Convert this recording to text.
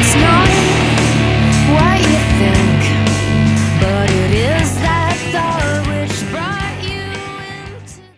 it's not